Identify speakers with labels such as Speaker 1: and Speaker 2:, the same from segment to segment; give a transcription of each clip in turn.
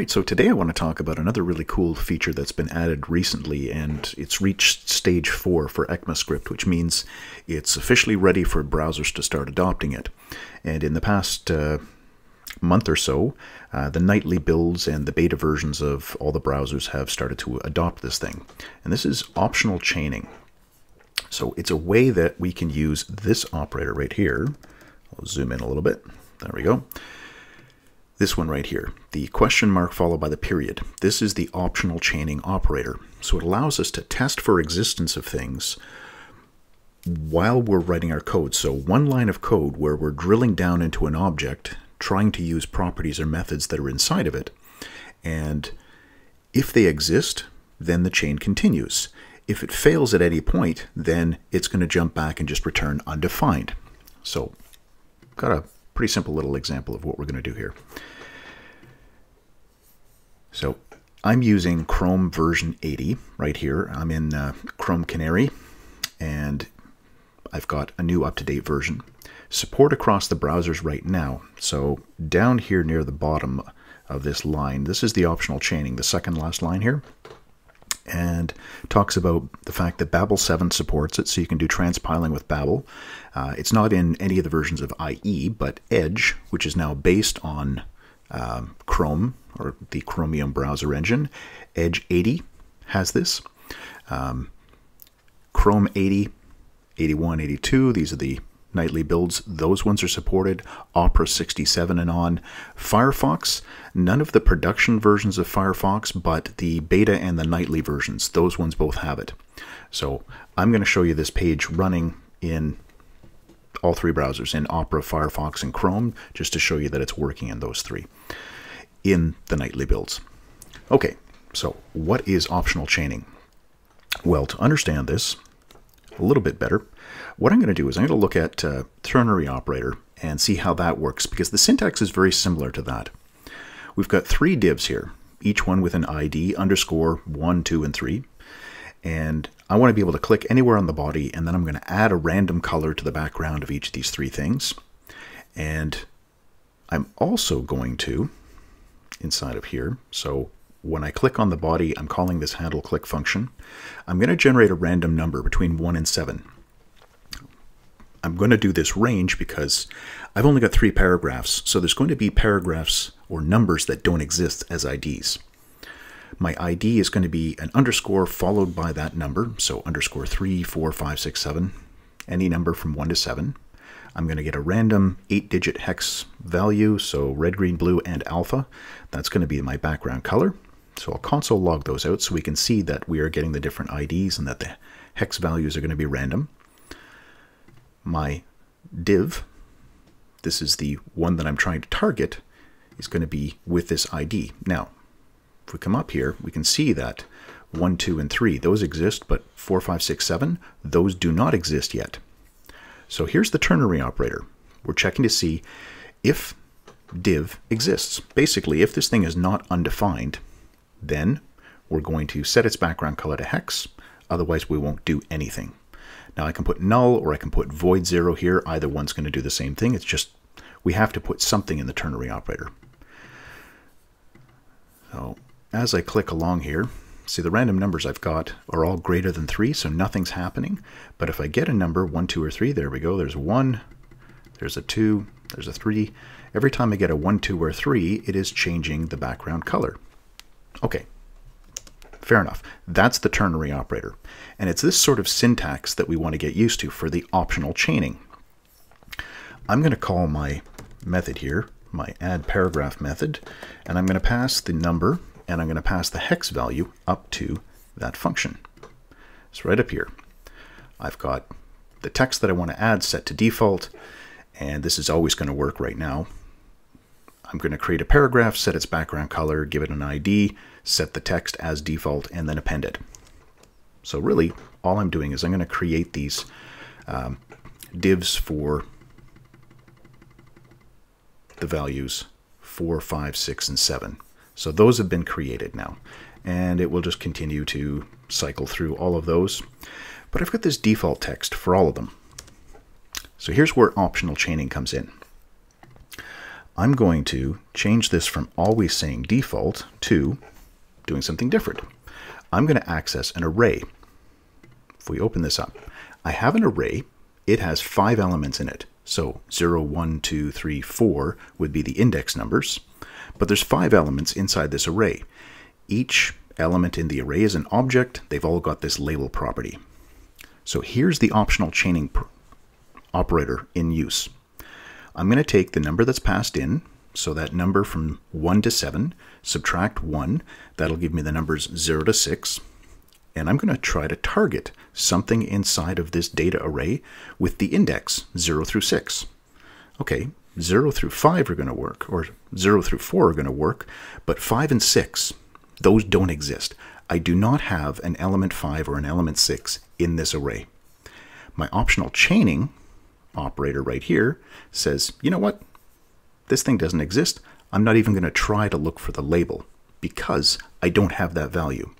Speaker 1: Right, so today I want to talk about another really cool feature that's been added recently, and it's reached stage 4 for ECMAScript, which means it's officially ready for browsers to start adopting it. And in the past uh, month or so, uh, the nightly builds and the beta versions of all the browsers have started to adopt this thing. And this is optional chaining. So it's a way that we can use this operator right here. I'll zoom in a little bit. There we go this one right here, the question mark followed by the period. This is the optional chaining operator. So it allows us to test for existence of things while we're writing our code. So one line of code where we're drilling down into an object, trying to use properties or methods that are inside of it. And if they exist, then the chain continues. If it fails at any point, then it's going to jump back and just return undefined. So got a pretty simple little example of what we're going to do here. So I'm using Chrome version 80 right here. I'm in uh, Chrome Canary and I've got a new up-to-date version. Support across the browsers right now. So down here near the bottom of this line, this is the optional chaining, the second last line here. And talks about the fact that Babel 7 supports it, so you can do transpiling with Babel. Uh, it's not in any of the versions of IE, but Edge, which is now based on um, Chrome or the Chromium browser engine. Edge 80 has this. Um, Chrome 80, 81, 82, these are the nightly builds. Those ones are supported. Opera 67 and on. Firefox, none of the production versions of Firefox, but the beta and the nightly versions, those ones both have it. So I'm going to show you this page running in all three browsers, in Opera, Firefox, and Chrome, just to show you that it's working in those three in the nightly builds. Okay, so what is optional chaining? Well, to understand this a little bit better, what I'm going to do is I'm going to look at uh, ternary operator and see how that works because the syntax is very similar to that. We've got three divs here, each one with an ID underscore 1, 2, and 3. And I want to be able to click anywhere on the body and then I'm going to add a random color to the background of each of these three things. And I'm also going to inside of here. So when I click on the body, I'm calling this handle click function. I'm going to generate a random number between 1 and 7. I'm going to do this range because I've only got three paragraphs, so there's going to be paragraphs or numbers that don't exist as IDs. My ID is going to be an underscore followed by that number, so underscore 3, 4, 5, 6, 7, any number from 1 to 7. I'm going to get a random 8-digit hex value, so red, green, blue, and alpha. That's going to be my background color. So I'll console log those out so we can see that we are getting the different IDs and that the hex values are going to be random. My div, this is the one that I'm trying to target, is going to be with this ID. Now, if we come up here, we can see that 1, 2, and 3, those exist, but 4, 5, 6, 7, those do not exist yet. So here's the ternary operator. We're checking to see if div exists. Basically, if this thing is not undefined, then we're going to set its background color to hex. Otherwise, we won't do anything. Now I can put null or I can put void zero here. Either one's going to do the same thing. It's just we have to put something in the ternary operator. As I click along here, See, the random numbers I've got are all greater than 3, so nothing's happening. But if I get a number, 1, 2, or 3, there we go. There's 1, there's a 2, there's a 3. Every time I get a 1, 2, or 3, it is changing the background color. Okay, fair enough. That's the ternary operator. And it's this sort of syntax that we want to get used to for the optional chaining. I'm going to call my method here, my add paragraph method, and I'm going to pass the number and I'm going to pass the hex value up to that function. So right up here, I've got the text that I want to add set to default, and this is always going to work right now. I'm going to create a paragraph, set its background color, give it an ID, set the text as default, and then append it. So really, all I'm doing is I'm going to create these um, divs for the values 4, 5, 6, and 7. So those have been created now. And it will just continue to cycle through all of those. But I've got this default text for all of them. So here's where optional chaining comes in. I'm going to change this from always saying default to doing something different. I'm going to access an array. If we open this up, I have an array. It has five elements in it. So 0, 1, 2, 3, 4 would be the index numbers. But there's five elements inside this array. Each element in the array is an object. They've all got this label property. So here's the optional chaining operator in use. I'm going to take the number that's passed in, so that number from 1 to 7, subtract 1, that'll give me the numbers 0 to 6, and I'm going to try to target something inside of this data array with the index 0 through 6. Okay, 0 through 5 are going to work, or 0 through 4 are going to work, but 5 and 6, those don't exist. I do not have an element 5 or an element 6 in this array. My optional chaining operator right here says, you know what? This thing doesn't exist. I'm not even going to try to look for the label because I don't have that value.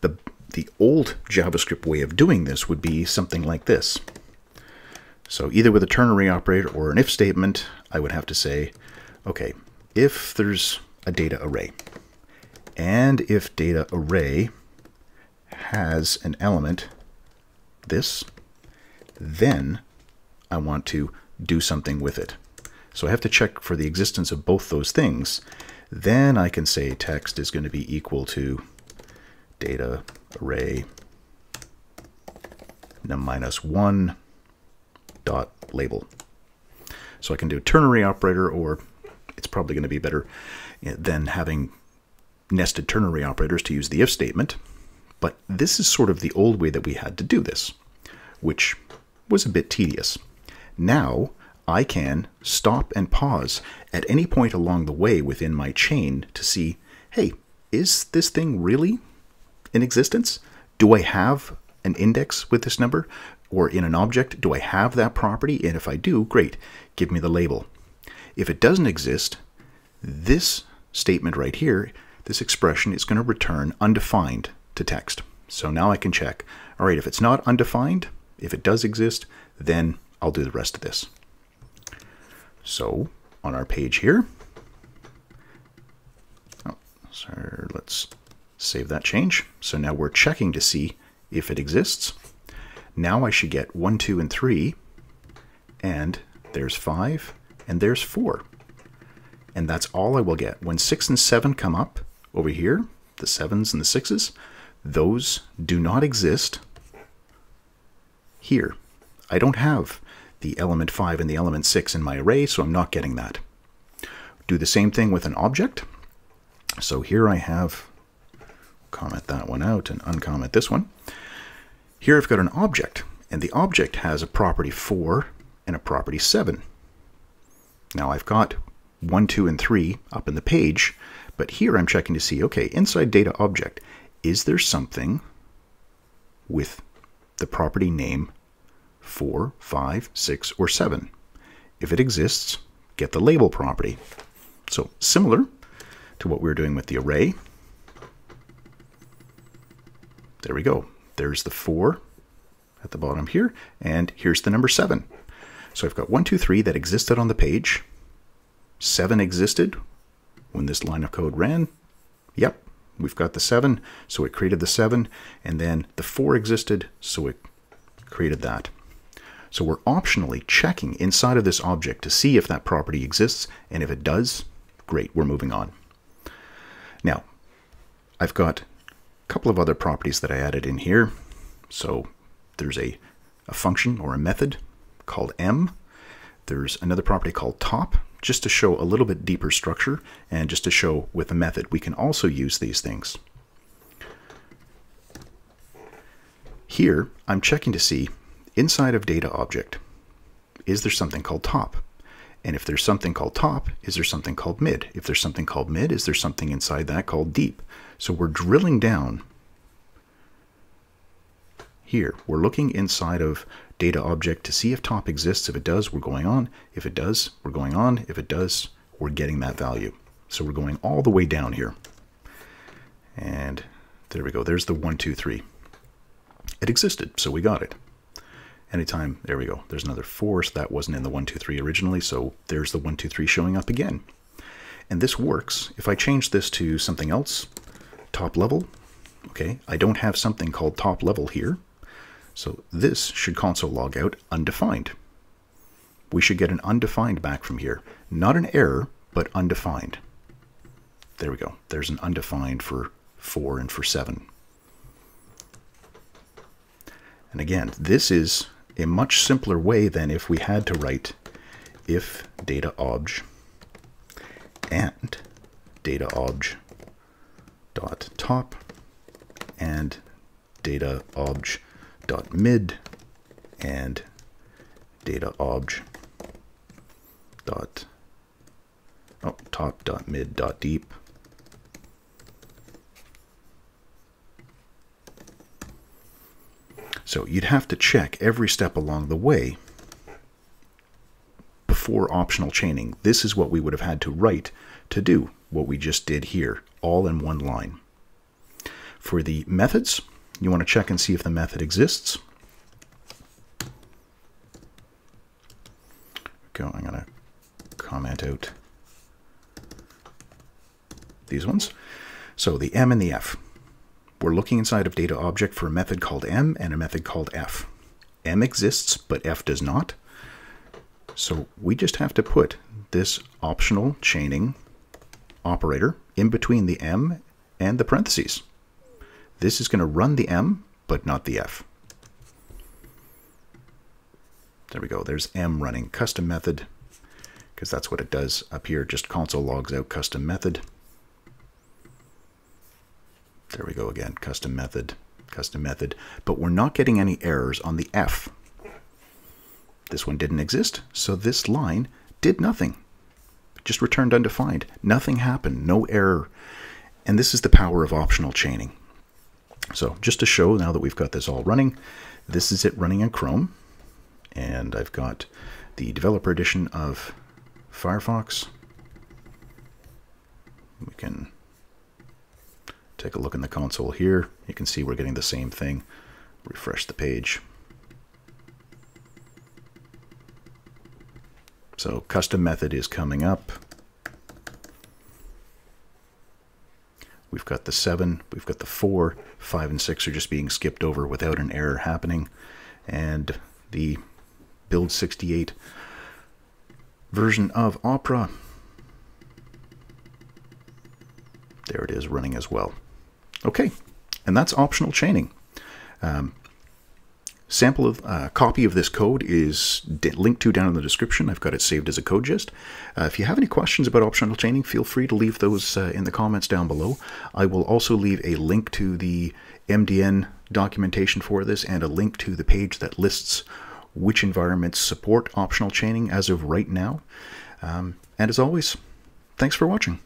Speaker 1: The, the old JavaScript way of doing this would be something like this. So either with a ternary operator or an if statement, I would have to say, okay, if there's a data array, and if data array has an element, this, then I want to do something with it. So I have to check for the existence of both those things. Then I can say text is going to be equal to data array num minus 1 dot label. So I can do ternary operator, or it's probably going to be better eh, than having nested ternary operators to use the if statement. But this is sort of the old way that we had to do this, which was a bit tedious. Now I can stop and pause at any point along the way within my chain to see, hey, is this thing really in existence? Do I have an index with this number? Or in an object, do I have that property? And if I do, great, give me the label. If it doesn't exist, this statement right here, this expression is going to return undefined to text. So now I can check, all right, if it's not undefined, if it does exist, then I'll do the rest of this. So on our page here, oh, sorry, let's save that change. So now we're checking to see if it exists. Now I should get 1, 2, and 3, and there's 5, and there's 4. And that's all I will get. When 6 and 7 come up over here, the 7s and the 6s, those do not exist here. I don't have the element 5 and the element 6 in my array, so I'm not getting that. Do the same thing with an object. So here I have, comment that one out and uncomment this one. Here I've got an object, and the object has a property 4 and a property 7. Now I've got 1, 2, and 3 up in the page, but here I'm checking to see, okay, inside data object, is there something with the property name 4, 5, 6, or 7. If it exists, get the label property. So similar to what we were doing with the array. There we go. There's the 4 at the bottom here, and here's the number 7. So I've got 1, 2, 3 that existed on the page. 7 existed when this line of code ran. Yep, we've got the 7, so it created the 7, and then the 4 existed, so it created that. So we're optionally checking inside of this object to see if that property exists, and if it does, great, we're moving on. Now, I've got couple of other properties that I added in here. So there's a, a function or a method called m. There's another property called top, just to show a little bit deeper structure, and just to show with a method we can also use these things. Here, I'm checking to see inside of data object, is there something called top? And if there's something called top, is there something called mid? If there's something called mid, is there something inside that called deep? So we're drilling down here. We're looking inside of data object to see if top exists. If it does, we're going on. If it does, we're going on. If it does, we're getting that value. So we're going all the way down here. And there we go. There's the one, two, three. It existed, so we got it. Anytime, there we go. There's another 4, so that wasn't in the one, two, three originally, so there's the one, two, three showing up again. And this works. If I change this to something else, top level, okay, I don't have something called top level here, so this should console log out undefined. We should get an undefined back from here. Not an error, but undefined. There we go. There's an undefined for 4 and for 7. And again, this is a much simpler way than if we had to write if data obj and data obj dot top and data obj dot mid and data obj dot oh, top dot mid dot deep So you'd have to check every step along the way before optional chaining. This is what we would have had to write to do what we just did here, all in one line. For the methods, you want to check and see if the method exists. Go, I'm going to comment out these ones. So the M and the F. We're looking inside of data object for a method called m and a method called f. m exists, but f does not. So we just have to put this optional chaining operator in between the m and the parentheses. This is going to run the m, but not the f. There we go. There's m running custom method, because that's what it does up here. Just console logs out custom method. There we go again, custom method, custom method. But we're not getting any errors on the F. This one didn't exist, so this line did nothing. Just returned undefined. Nothing happened, no error. And this is the power of optional chaining. So just to show now that we've got this all running, this is it running in Chrome. And I've got the developer edition of Firefox. We can Take a look in the console here. You can see we're getting the same thing. Refresh the page. So custom method is coming up. We've got the 7, we've got the 4, 5 and 6 are just being skipped over without an error happening. And the build 68 version of Opera, there it is running as well. Okay, and that's optional chaining. Um, sample of uh, copy of this code is linked to down in the description. I've got it saved as a code gist. Uh, if you have any questions about optional chaining, feel free to leave those uh, in the comments down below. I will also leave a link to the MDN documentation for this and a link to the page that lists which environments support optional chaining as of right now. Um, and as always, thanks for watching.